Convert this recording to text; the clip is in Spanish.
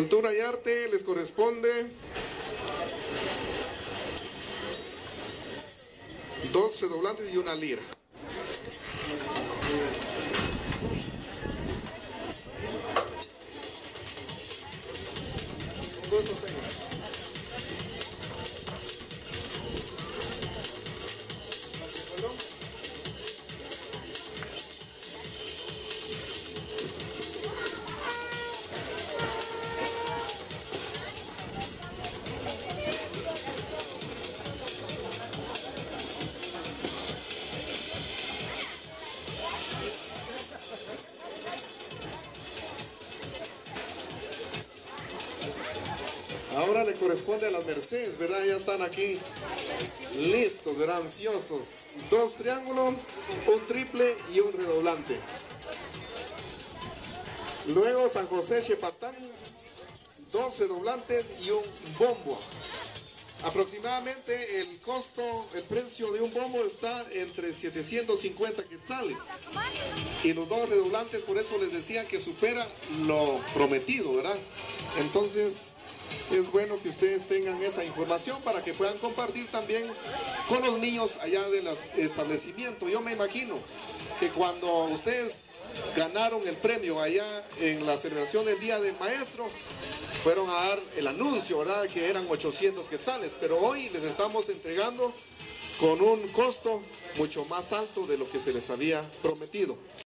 Cultura y arte les corresponde dos redoblantes y una lira. Ahora le corresponde a las Mercedes, ¿verdad? Ya están aquí listos, ¿verdad? Ansiosos. Dos triángulos, un triple y un redoblante. Luego San José Chepatán, dos redoblantes y un bombo. Aproximadamente el costo, el precio de un bombo está entre 750 quetzales. Y los dos redoblantes, por eso les decía que supera lo prometido, ¿verdad? Entonces, es bueno que ustedes tengan esa información para que puedan compartir también con los niños allá del establecimiento. Yo me imagino que cuando ustedes ganaron el premio allá en la celebración del Día del Maestro, fueron a dar el anuncio, ¿verdad? Que eran 800 quetzales, pero hoy les estamos entregando con un costo mucho más alto de lo que se les había prometido.